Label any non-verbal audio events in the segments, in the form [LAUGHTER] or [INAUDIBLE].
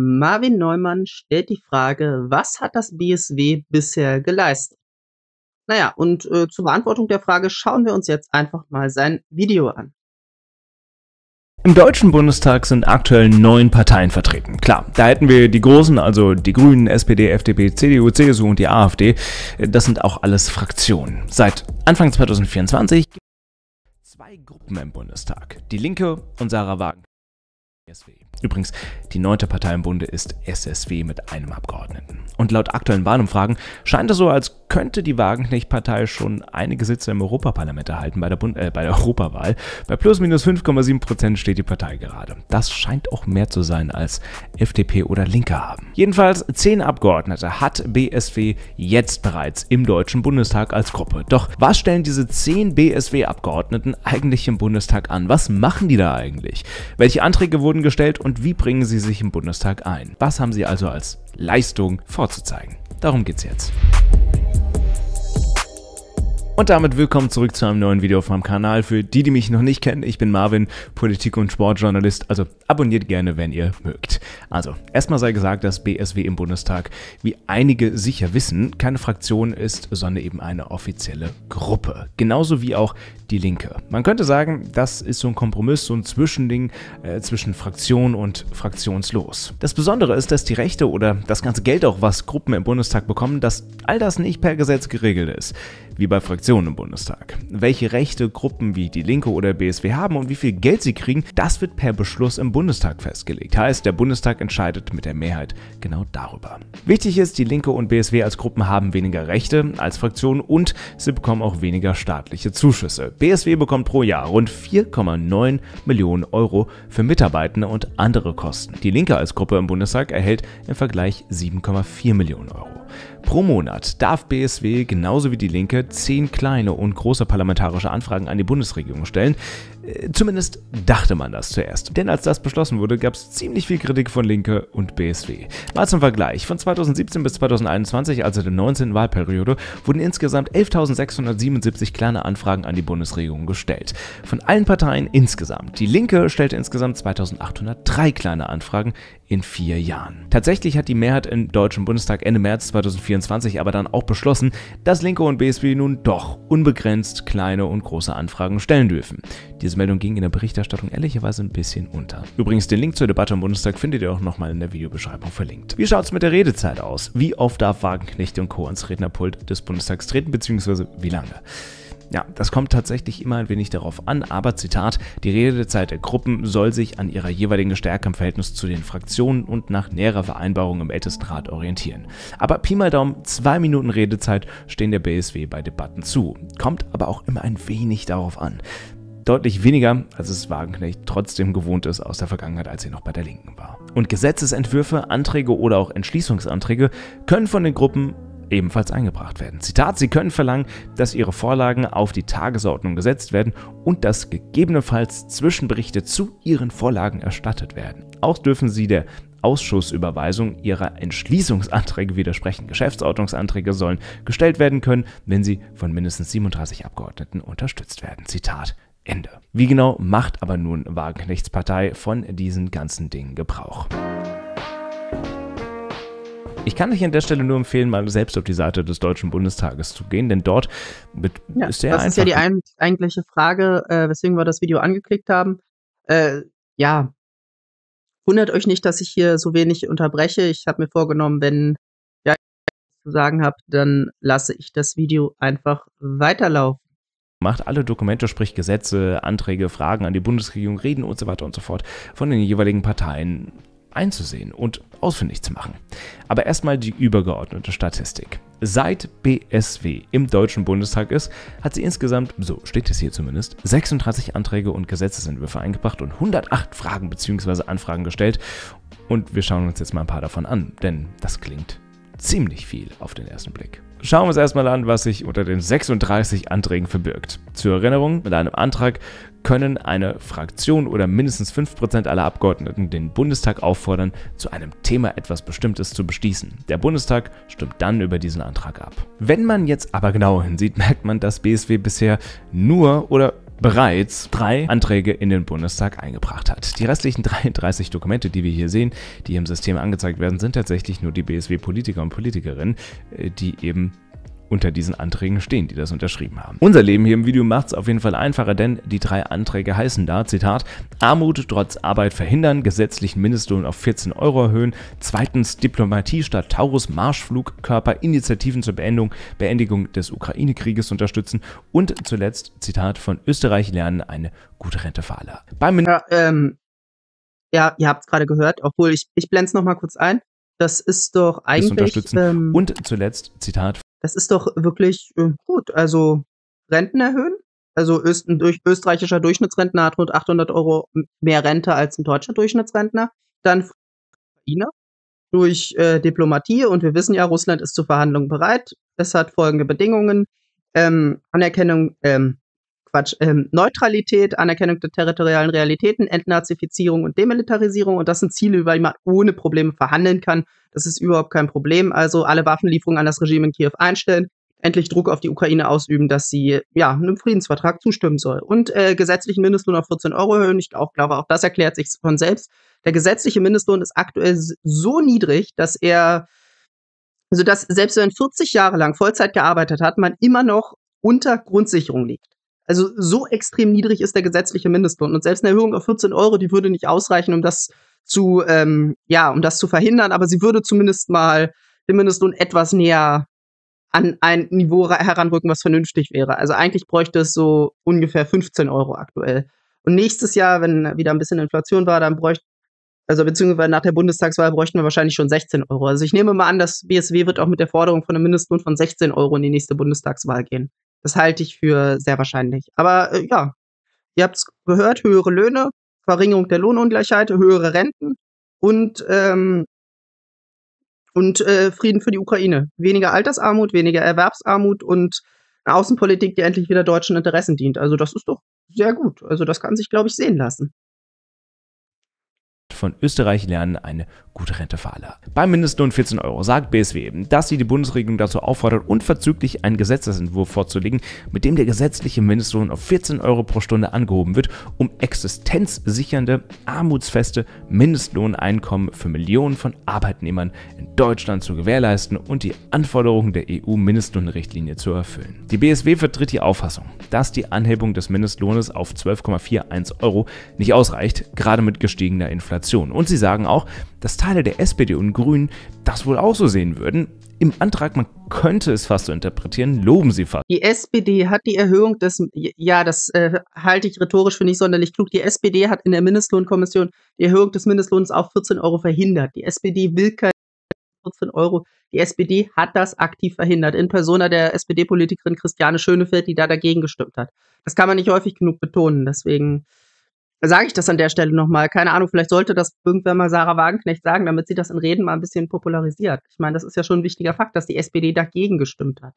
Marvin Neumann stellt die Frage, was hat das BSW bisher geleistet? Naja, und äh, zur Beantwortung der Frage schauen wir uns jetzt einfach mal sein Video an. Im Deutschen Bundestag sind aktuell neun Parteien vertreten. Klar, da hätten wir die großen, also die Grünen, SPD, FDP, CDU, CSU und die AfD. Das sind auch alles Fraktionen. Seit Anfang 2024 gibt es zwei Gruppen im Bundestag. Die Linke und Sarah Wagen. Übrigens, die neunte Partei im Bunde ist SSW mit einem Abgeordneten. Und laut aktuellen Wahlumfragen scheint es so, als könnte die Wagenknecht-Partei schon einige Sitze im Europaparlament erhalten bei der, Bund äh, bei der Europawahl. Bei plus minus 5,7 Prozent steht die Partei gerade. Das scheint auch mehr zu sein, als FDP oder Linke haben. Jedenfalls zehn Abgeordnete hat BSW jetzt bereits im Deutschen Bundestag als Gruppe. Doch was stellen diese zehn BSW-Abgeordneten eigentlich im Bundestag an? Was machen die da eigentlich? Welche Anträge wurden gestellt und wie bringen sie sich im Bundestag ein? Was haben sie also als Leistung vorzuzeigen? Darum geht's jetzt. Und damit willkommen zurück zu einem neuen Video auf meinem Kanal. Für die, die mich noch nicht kennen, ich bin Marvin, Politik- und Sportjournalist, also abonniert gerne, wenn ihr mögt. Also, erstmal sei gesagt, dass BSW im Bundestag, wie einige sicher wissen, keine Fraktion ist, sondern eben eine offizielle Gruppe. Genauso wie auch die Linke. Man könnte sagen, das ist so ein Kompromiss, so ein Zwischending äh, zwischen Fraktion und fraktionslos. Das Besondere ist, dass die Rechte oder das ganze Geld auch, was Gruppen im Bundestag bekommen, dass all das nicht per Gesetz geregelt ist wie bei Fraktionen im Bundestag. Welche Rechte Gruppen wie die Linke oder BSW haben und wie viel Geld sie kriegen, das wird per Beschluss im Bundestag festgelegt. Heißt, der Bundestag entscheidet mit der Mehrheit genau darüber. Wichtig ist, die Linke und BSW als Gruppen haben weniger Rechte als Fraktionen und sie bekommen auch weniger staatliche Zuschüsse. BSW bekommt pro Jahr rund 4,9 Millionen Euro für Mitarbeitende und andere Kosten. Die Linke als Gruppe im Bundestag erhält im Vergleich 7,4 Millionen Euro. Pro Monat darf BSW genauso wie die Linke zehn kleine und große parlamentarische Anfragen an die Bundesregierung stellen. Äh, zumindest dachte man das zuerst. Denn als das beschlossen wurde, gab es ziemlich viel Kritik von Linke und BSW. Mal zum Vergleich. Von 2017 bis 2021, also der 19. Wahlperiode, wurden insgesamt 11.677 kleine Anfragen an die Bundesregierung gestellt. Von allen Parteien insgesamt. Die Linke stellte insgesamt 2.803 kleine Anfragen in vier Jahren. Tatsächlich hat die Mehrheit im Deutschen Bundestag Ende März 2024 aber dann auch beschlossen, dass Linke und BSW nun doch unbegrenzt kleine und große Anfragen stellen dürfen. Diese Meldung ging in der Berichterstattung ehrlicherweise ein bisschen unter. Übrigens, den Link zur Debatte im Bundestag findet ihr auch nochmal in der Videobeschreibung verlinkt. Wie schaut es mit der Redezeit aus? Wie oft darf Wagenknecht und Co. ans Rednerpult des Bundestags treten, beziehungsweise wie lange? Ja, das kommt tatsächlich immer ein wenig darauf an, aber Zitat, die Redezeit der Gruppen soll sich an ihrer jeweiligen Stärke im Verhältnis zu den Fraktionen und nach näherer Vereinbarung im Ältestenrat orientieren. Aber Pi mal Daumen, zwei Minuten Redezeit stehen der BSW bei Debatten zu. Kommt aber auch immer ein wenig darauf an deutlich weniger, als es Wagenknecht trotzdem gewohnt ist aus der Vergangenheit, als er noch bei der Linken war. Und Gesetzesentwürfe, Anträge oder auch Entschließungsanträge können von den Gruppen ebenfalls eingebracht werden. Zitat, Sie können verlangen, dass Ihre Vorlagen auf die Tagesordnung gesetzt werden und dass gegebenenfalls Zwischenberichte zu Ihren Vorlagen erstattet werden. Auch dürfen Sie der Ausschussüberweisung ihrer Entschließungsanträge widersprechen. Geschäftsordnungsanträge sollen gestellt werden können, wenn sie von mindestens 37 Abgeordneten unterstützt werden. Zitat Ende. Wie genau macht aber nun Wagenknechts Partei von diesen ganzen Dingen Gebrauch? Ich kann euch an der Stelle nur empfehlen, mal selbst auf die Seite des Deutschen Bundestages zu gehen, denn dort ja, ist sehr das einfach. Das ist ja die ein, eigentliche Frage, äh, weswegen wir das Video angeklickt haben. Äh, ja, wundert euch nicht, dass ich hier so wenig unterbreche. Ich habe mir vorgenommen, wenn ja zu sagen habt, dann lasse ich das Video einfach weiterlaufen macht alle Dokumente, sprich Gesetze, Anträge, Fragen an die Bundesregierung, Reden und so weiter und so fort von den jeweiligen Parteien einzusehen und ausfindig zu machen. Aber erstmal die übergeordnete Statistik. Seit BSW im Deutschen Bundestag ist, hat sie insgesamt, so steht es hier zumindest, 36 Anträge und Gesetzesentwürfe eingebracht und 108 Fragen bzw. Anfragen gestellt. Und wir schauen uns jetzt mal ein paar davon an, denn das klingt ziemlich viel auf den ersten Blick. Schauen wir uns erstmal an, was sich unter den 36 Anträgen verbirgt. Zur Erinnerung, mit einem Antrag können eine Fraktion oder mindestens 5% aller Abgeordneten den Bundestag auffordern, zu einem Thema etwas Bestimmtes zu beschließen. Der Bundestag stimmt dann über diesen Antrag ab. Wenn man jetzt aber genauer hinsieht, merkt man, dass BSW bisher nur oder bereits drei Anträge in den Bundestag eingebracht hat. Die restlichen 33 Dokumente, die wir hier sehen, die im System angezeigt werden, sind tatsächlich nur die BSW-Politiker und Politikerinnen, äh, die eben unter diesen Anträgen stehen, die das unterschrieben haben. Unser Leben hier im Video macht es auf jeden Fall einfacher, denn die drei Anträge heißen da, Zitat, Armut trotz Arbeit verhindern, gesetzlichen Mindestlohn auf 14 Euro erhöhen, zweitens Diplomatie statt Taurus Marschflugkörper, Initiativen zur Beendung, Beendigung des Ukraine-Krieges unterstützen und zuletzt, Zitat, von Österreich lernen, eine gute Rente für alle. Beim ja, ähm, ja, ihr habt es gerade gehört, obwohl ich, ich blende es nochmal kurz ein. Das ist doch eigentlich. Ähm, und zuletzt, Zitat das ist doch wirklich äh, gut. Also Renten erhöhen. Also Öst, durch, österreichischer Durchschnittsrentner hat rund 800 Euro mehr Rente als ein deutscher Durchschnittsrentner. Dann Ukraine durch äh, Diplomatie und wir wissen ja, Russland ist zu Verhandlungen bereit. Es hat folgende Bedingungen: ähm, Anerkennung, ähm, Quatsch, ähm, Neutralität, Anerkennung der territorialen Realitäten, Entnazifizierung und Demilitarisierung. Und das sind Ziele, über die man ohne Probleme verhandeln kann. Das ist überhaupt kein Problem. Also alle Waffenlieferungen an das Regime in Kiew einstellen, endlich Druck auf die Ukraine ausüben, dass sie ja einem Friedensvertrag zustimmen soll. Und äh, gesetzlichen Mindestlohn auf 14 Euro erhöhen. Ich auch, glaube, auch das erklärt sich von selbst. Der gesetzliche Mindestlohn ist aktuell so niedrig, dass er, also dass selbst wenn 40 Jahre lang Vollzeit gearbeitet hat, man immer noch unter Grundsicherung liegt. Also so extrem niedrig ist der gesetzliche Mindestlohn. Und selbst eine Erhöhung auf 14 Euro, die würde nicht ausreichen, um das zu, ähm, ja, um das zu verhindern, aber sie würde zumindest mal den Mindestlohn etwas näher an ein Niveau heranrücken, was vernünftig wäre. Also eigentlich bräuchte es so ungefähr 15 Euro aktuell. Und nächstes Jahr, wenn wieder ein bisschen Inflation war, dann bräuchte, also beziehungsweise nach der Bundestagswahl bräuchten wir wahrscheinlich schon 16 Euro. Also ich nehme mal an, das BSW wird auch mit der Forderung von einem Mindestlohn von 16 Euro in die nächste Bundestagswahl gehen. Das halte ich für sehr wahrscheinlich. Aber äh, ja, ihr habt es gehört, höhere Löhne, Verringerung der Lohnungleichheit, höhere Renten und, ähm, und äh, Frieden für die Ukraine. Weniger Altersarmut, weniger Erwerbsarmut und eine Außenpolitik, die endlich wieder deutschen Interessen dient. Also das ist doch sehr gut. Also das kann sich, glaube ich, sehen lassen von Österreich lernen eine gute Rente für alle. Beim Mindestlohn 14 Euro sagt BSW eben, dass sie die Bundesregierung dazu auffordert, unverzüglich einen Gesetzesentwurf vorzulegen, mit dem der gesetzliche Mindestlohn auf 14 Euro pro Stunde angehoben wird, um existenzsichernde, armutsfeste Mindestlohneinkommen für Millionen von Arbeitnehmern in Deutschland zu gewährleisten und die Anforderungen der EU-Mindestlohnrichtlinie zu erfüllen. Die BSW vertritt die Auffassung, dass die Anhebung des Mindestlohnes auf 12,41 Euro nicht ausreicht, gerade mit gestiegener Inflation. Und sie sagen auch, dass Teile der SPD und Grünen das wohl auch so sehen würden. Im Antrag, man könnte es fast so interpretieren, loben sie fast. Die SPD hat die Erhöhung des, ja, das äh, halte ich rhetorisch für nicht sonderlich klug. Die SPD hat in der Mindestlohnkommission die Erhöhung des Mindestlohns auf 14 Euro verhindert. Die SPD will keine 14 Euro. Die SPD hat das aktiv verhindert. In Persona der SPD-Politikerin Christiane Schönefeld, die da dagegen gestimmt hat. Das kann man nicht häufig genug betonen. Deswegen sage ich das an der Stelle nochmal. Keine Ahnung, vielleicht sollte das irgendwann mal Sarah Wagenknecht sagen, damit sie das in Reden mal ein bisschen popularisiert. Ich meine, das ist ja schon ein wichtiger Fakt, dass die SPD dagegen gestimmt hat.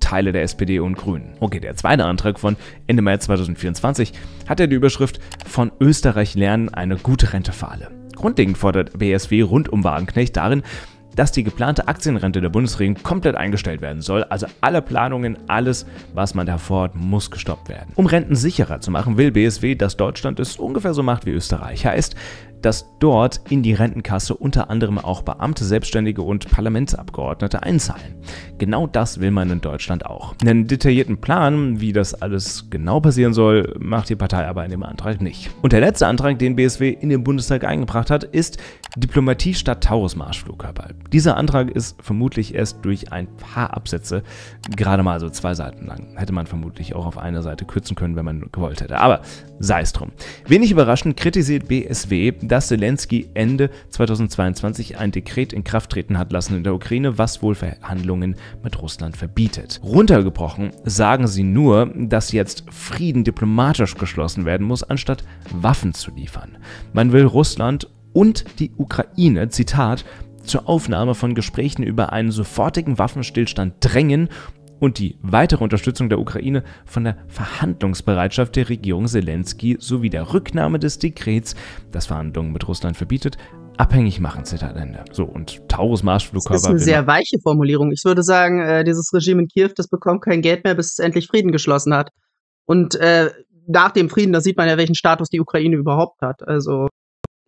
Teile der SPD und Grünen. Okay, der zweite Antrag von Ende März 2024 hat ja die Überschrift von Österreich lernen eine gute Rente für alle. Grundlegend fordert BSW rund um Wagenknecht darin, dass die geplante Aktienrente der Bundesregierung komplett eingestellt werden soll. Also alle Planungen, alles, was man davor hat, muss gestoppt werden. Um Renten sicherer zu machen, will BSW, dass Deutschland es ungefähr so macht wie Österreich. Heißt, dass dort in die Rentenkasse unter anderem auch Beamte, Selbstständige und Parlamentsabgeordnete einzahlen. Genau das will man in Deutschland auch. Einen detaillierten Plan, wie das alles genau passieren soll, macht die Partei aber in dem Antrag nicht. Und der letzte Antrag, den BSW in den Bundestag eingebracht hat, ist Diplomatie statt Taurus-Marschflugkörper. Dieser Antrag ist vermutlich erst durch ein paar Absätze, gerade mal so zwei Seiten lang, hätte man vermutlich auch auf einer Seite kürzen können, wenn man gewollt hätte. Aber sei es drum. Wenig überraschend kritisiert BSW, dass Zelensky Ende 2022 ein Dekret in Kraft treten hat lassen in der Ukraine, was wohl Verhandlungen mit Russland verbietet. Runtergebrochen sagen sie nur, dass jetzt Frieden diplomatisch geschlossen werden muss, anstatt Waffen zu liefern. Man will Russland und die Ukraine, Zitat, zur Aufnahme von Gesprächen über einen sofortigen Waffenstillstand drängen und die weitere Unterstützung der Ukraine von der Verhandlungsbereitschaft der Regierung Zelensky sowie der Rücknahme des Dekrets, das Verhandlungen mit Russland verbietet, abhängig machen, Zitat Ende. So, und Taurus Marschflugkörper. Das ist eine sehr weiche Formulierung. Ich würde sagen, äh, dieses Regime in Kiew, das bekommt kein Geld mehr, bis es endlich Frieden geschlossen hat. Und äh, nach dem Frieden, da sieht man ja, welchen Status die Ukraine überhaupt hat. Also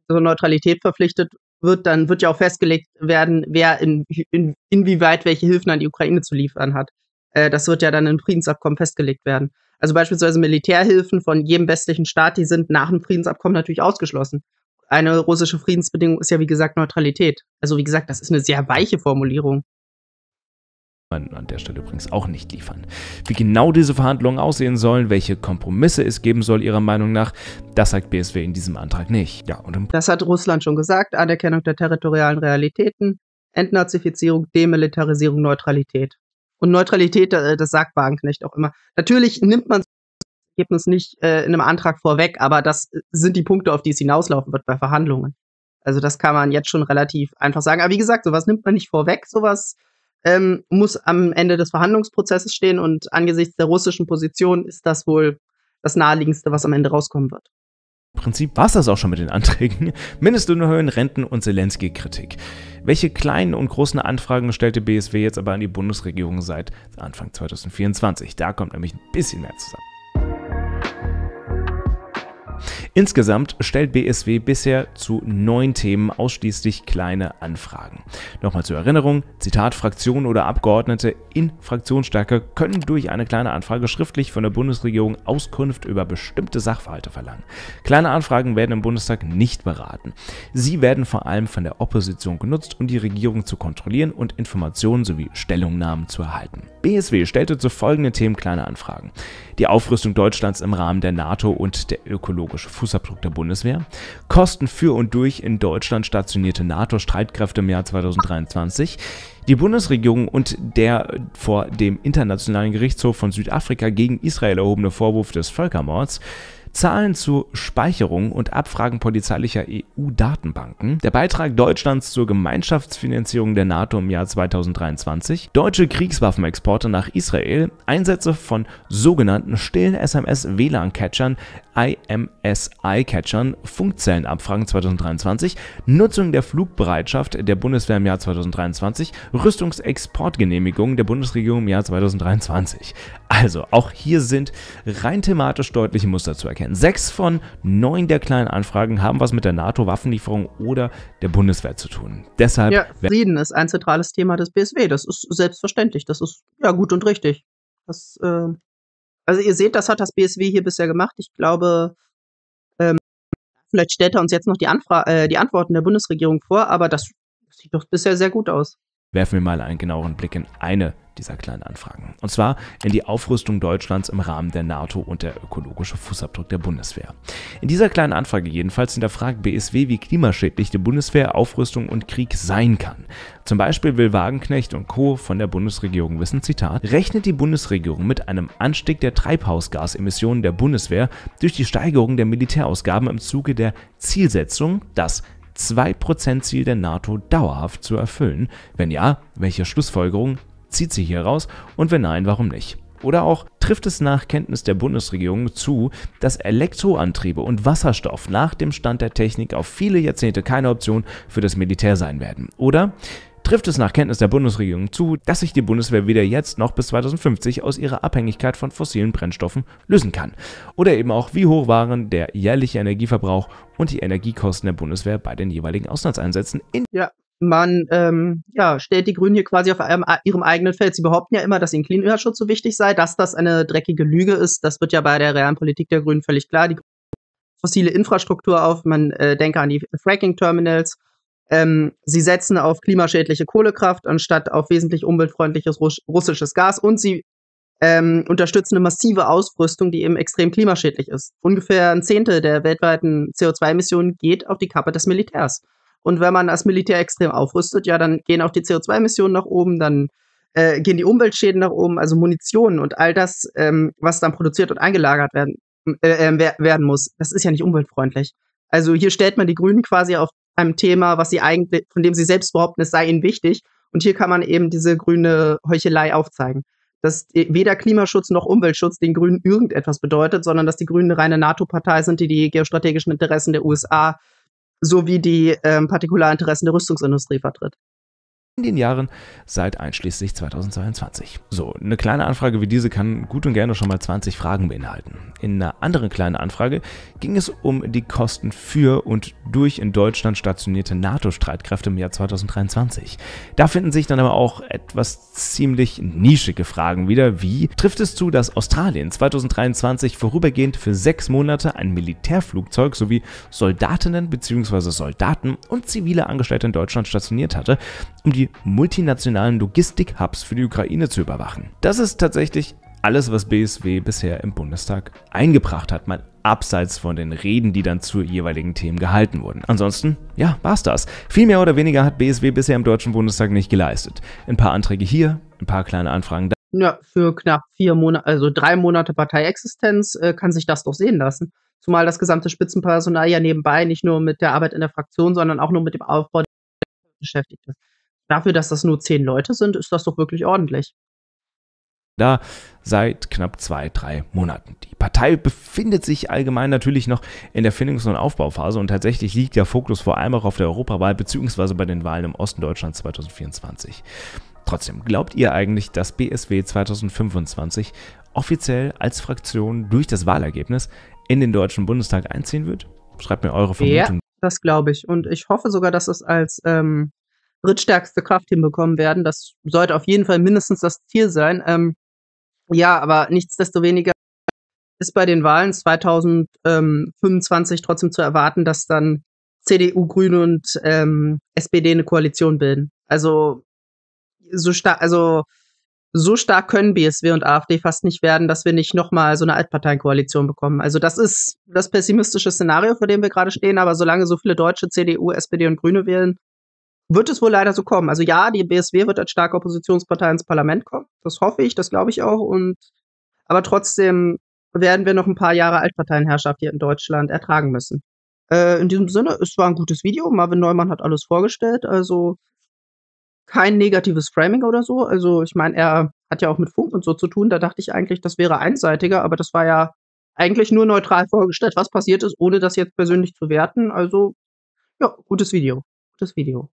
so Neutralität verpflichtet wird, dann wird ja auch festgelegt werden, wer in, in, inwieweit welche Hilfen an die Ukraine zu liefern hat. Äh, das wird ja dann im Friedensabkommen festgelegt werden. Also beispielsweise Militärhilfen von jedem westlichen Staat, die sind nach dem Friedensabkommen natürlich ausgeschlossen. Eine russische Friedensbedingung ist ja, wie gesagt, Neutralität. Also, wie gesagt, das ist eine sehr weiche Formulierung man an der Stelle übrigens auch nicht liefern. Wie genau diese Verhandlungen aussehen sollen, welche Kompromisse es geben soll, Ihrer Meinung nach, das sagt BSW in diesem Antrag nicht. Ja, und das hat Russland schon gesagt, Anerkennung der territorialen Realitäten, Entnazifizierung, Demilitarisierung, Neutralität. Und Neutralität, äh, das sagt Wagenknecht auch immer. Natürlich nimmt man das Ergebnis nicht äh, in einem Antrag vorweg, aber das sind die Punkte, auf die es hinauslaufen wird bei Verhandlungen. Also das kann man jetzt schon relativ einfach sagen. Aber wie gesagt, sowas nimmt man nicht vorweg, sowas ähm, muss am Ende des Verhandlungsprozesses stehen und angesichts der russischen Position ist das wohl das naheliegendste, was am Ende rauskommen wird. Prinzip war es das auch schon mit den Anträgen. [LAUGHS] Mindestlohnhöhen, Renten und Zelensky-Kritik. Welche kleinen und großen Anfragen stellte BSW jetzt aber an die Bundesregierung seit Anfang 2024? Da kommt nämlich ein bisschen mehr zusammen. Insgesamt stellt BSW bisher zu neun Themen ausschließlich kleine Anfragen. Nochmal zur Erinnerung, Zitat, Fraktionen oder Abgeordnete in Fraktionsstärke können durch eine kleine Anfrage schriftlich von der Bundesregierung Auskunft über bestimmte Sachverhalte verlangen. Kleine Anfragen werden im Bundestag nicht beraten. Sie werden vor allem von der Opposition genutzt, um die Regierung zu kontrollieren und Informationen sowie Stellungnahmen zu erhalten. BSW stellte zu folgenden Themen kleine Anfragen. Die Aufrüstung Deutschlands im Rahmen der NATO und der ökologische Fußabdruck der Bundeswehr, Kosten für und durch in Deutschland stationierte NATO-Streitkräfte im Jahr 2023, die Bundesregierung und der vor dem Internationalen Gerichtshof von Südafrika gegen Israel erhobene Vorwurf des Völkermords, Zahlen zu Speicherung und Abfragen polizeilicher EU-Datenbanken, der Beitrag Deutschlands zur Gemeinschaftsfinanzierung der NATO im Jahr 2023, deutsche Kriegswaffenexporte nach Israel, Einsätze von sogenannten stillen SMS-WLAN-Catchern IMSI-Catchern, Funkzellenabfragen 2023, Nutzung der Flugbereitschaft der Bundeswehr im Jahr 2023, Rüstungsexportgenehmigung der Bundesregierung im Jahr 2023. Also, auch hier sind rein thematisch deutliche Muster zu erkennen. Sechs von neun der kleinen Anfragen haben was mit der NATO-Waffenlieferung oder der Bundeswehr zu tun. Deshalb. Ja, Frieden ist ein zentrales Thema des BSW. Das ist selbstverständlich. Das ist ja gut und richtig. Das äh, also ihr seht, das hat das BSW hier bisher gemacht. Ich glaube, ähm, vielleicht stellt er uns jetzt noch die, Anfra äh, die Antworten der Bundesregierung vor, aber das sieht doch bisher sehr gut aus. Werfen wir mal einen genaueren Blick in eine dieser kleinen Anfragen. Und zwar in die Aufrüstung Deutschlands im Rahmen der NATO und der ökologische Fußabdruck der Bundeswehr. In dieser kleinen Anfrage jedenfalls hinterfragt BSW, wie klimaschädlich die Bundeswehr, Aufrüstung und Krieg sein kann. Zum Beispiel will Wagenknecht und Co. von der Bundesregierung wissen, Zitat, rechnet die Bundesregierung mit einem Anstieg der Treibhausgasemissionen der Bundeswehr durch die Steigerung der Militärausgaben im Zuge der Zielsetzung, das 2%-Ziel der NATO dauerhaft zu erfüllen? Wenn ja, welche Schlussfolgerung zieht sie hier raus und wenn nein, warum nicht? Oder auch trifft es nach Kenntnis der Bundesregierung zu, dass Elektroantriebe und Wasserstoff nach dem Stand der Technik auf viele Jahrzehnte keine Option für das Militär sein werden? Oder trifft es nach Kenntnis der Bundesregierung zu, dass sich die Bundeswehr weder jetzt noch bis 2050 aus ihrer Abhängigkeit von fossilen Brennstoffen lösen kann? Oder eben auch, wie hoch waren der jährliche Energieverbrauch und die Energiekosten der Bundeswehr bei den jeweiligen Auslandseinsätzen in ja man ähm, ja, stellt die Grünen hier quasi auf einem, ihrem eigenen Feld. Sie behaupten ja immer, dass ihnen Klimaschutz so wichtig sei. Dass das eine dreckige Lüge ist, das wird ja bei der realen Politik der Grünen völlig klar. Die fossile Infrastruktur auf, man äh, denke an die Fracking-Terminals. Ähm, sie setzen auf klimaschädliche Kohlekraft anstatt auf wesentlich umweltfreundliches Russ russisches Gas und sie ähm, unterstützen eine massive Ausrüstung, die eben extrem klimaschädlich ist. Ungefähr ein Zehntel der weltweiten CO2-Emissionen geht auf die Kappe des Militärs. Und wenn man das Militär extrem aufrüstet, ja, dann gehen auch die CO2-Emissionen nach oben, dann äh, gehen die Umweltschäden nach oben, also Munition und all das, ähm, was dann produziert und eingelagert werden, äh, äh werden muss, das ist ja nicht umweltfreundlich. Also hier stellt man die Grünen quasi auf einem Thema, was sie eigentlich, von dem sie selbst behaupten, es sei ihnen wichtig. Und hier kann man eben diese grüne Heuchelei aufzeigen. Dass weder Klimaschutz noch Umweltschutz den Grünen irgendetwas bedeutet, sondern dass die Grünen eine reine NATO-Partei sind, die die geostrategischen Interessen der USA sowie die ähm, Partikularinteressen der Rüstungsindustrie vertritt in den Jahren seit einschließlich 2022. So, eine kleine Anfrage wie diese kann gut und gerne schon mal 20 Fragen beinhalten. In einer anderen kleinen Anfrage ging es um die Kosten für und durch in Deutschland stationierte NATO-Streitkräfte im Jahr 2023. Da finden sich dann aber auch etwas ziemlich nischige Fragen wieder, wie trifft es zu, dass Australien 2023 vorübergehend für sechs Monate ein Militärflugzeug sowie Soldatinnen bzw. Soldaten und zivile Angestellte in Deutschland stationiert hatte, um multinationalen Logistik-Hubs für die Ukraine zu überwachen. Das ist tatsächlich alles, was BSW bisher im Bundestag eingebracht hat, mal abseits von den Reden, die dann zu jeweiligen Themen gehalten wurden. Ansonsten, ja, war's das. Viel mehr oder weniger hat BSW bisher im Deutschen Bundestag nicht geleistet. Ein paar Anträge hier, ein paar kleine Anfragen da. Ja, für knapp vier Monate, also drei Monate Parteiexistenz äh, kann sich das doch sehen lassen. Zumal das gesamte Spitzenpersonal ja nebenbei nicht nur mit der Arbeit in der Fraktion, sondern auch nur mit dem Aufbau beschäftigt ist. Dafür, dass das nur zehn Leute sind, ist das doch wirklich ordentlich. Da seit knapp zwei, drei Monaten. Die Partei befindet sich allgemein natürlich noch in der Findungs- und Aufbauphase und tatsächlich liegt der Fokus vor allem auch auf der Europawahl bzw. bei den Wahlen im Osten Deutschlands 2024. Trotzdem, glaubt ihr eigentlich, dass BSW 2025 offiziell als Fraktion durch das Wahlergebnis in den Deutschen Bundestag einziehen wird? Schreibt mir eure Vermutung. Ja, das glaube ich. Und ich hoffe sogar, dass es als ähm, drittstärkste Kraft hinbekommen werden. Das sollte auf jeden Fall mindestens das Ziel sein. Ähm, ja, aber nichtsdestoweniger ist bei den Wahlen 2025 trotzdem zu erwarten, dass dann CDU, Grüne und ähm, SPD eine Koalition bilden. Also so stark, also so stark können BSW und AfD fast nicht werden, dass wir nicht nochmal so eine Altparteienkoalition bekommen. Also das ist das pessimistische Szenario, vor dem wir gerade stehen, aber solange so viele Deutsche CDU, SPD und Grüne wählen, wird es wohl leider so kommen. Also ja, die BSW wird als starke Oppositionspartei ins Parlament kommen. Das hoffe ich, das glaube ich auch. Und aber trotzdem werden wir noch ein paar Jahre Altparteienherrschaft hier in Deutschland ertragen müssen. Äh, in diesem Sinne, es war ein gutes Video. Marvin Neumann hat alles vorgestellt. Also kein negatives Framing oder so. Also ich meine, er hat ja auch mit Funk und so zu tun. Da dachte ich eigentlich, das wäre einseitiger, aber das war ja eigentlich nur neutral vorgestellt, was passiert ist, ohne das jetzt persönlich zu werten. Also ja, gutes Video. Gutes Video.